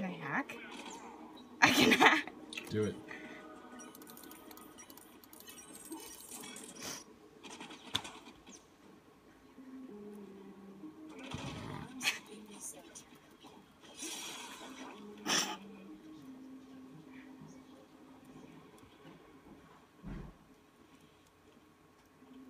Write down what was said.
Can I hack? I can hack. Do it.